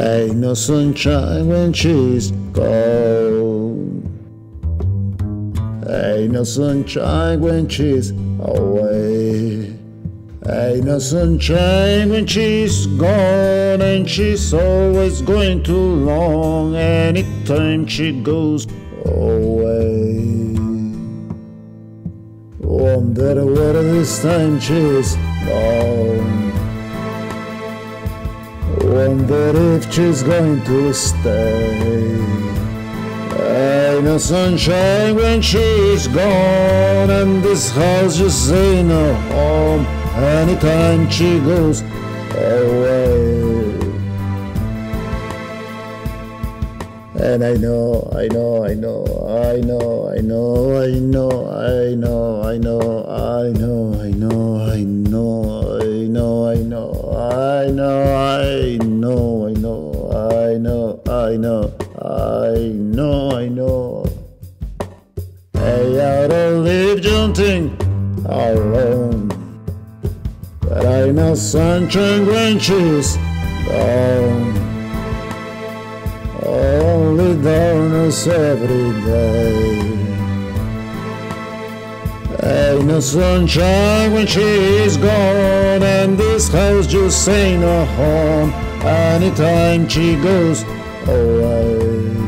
Ain't no sunshine when she's gone. Ain't no sunshine when she's away. Ain't no sunshine when she's gone, and she's always going too long anytime she goes away. Wonder what this time she's gone. Wonder if she's going to stay. Ain't no sunshine when she's gone, and this house just ain't no home anytime she goes away. And I know, I know, I know, I know, I know, I know, I know, I know, I know, I know, I know, know, I know. I don't live jumping alone. But I know sunshine she's gone. Only darkness every day. Ain't no sunshine when she's gone, and this house just ain't no home anytime she goes away.